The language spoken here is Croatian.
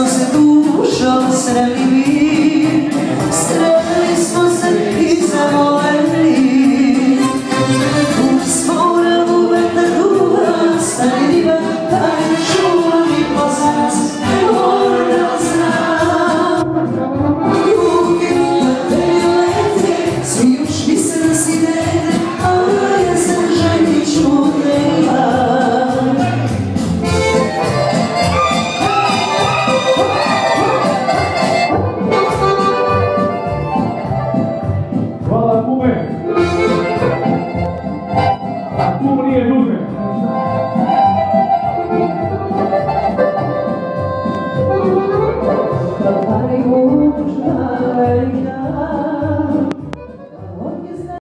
você tudo, o será vivido. za A tu nije duže. Dobar južna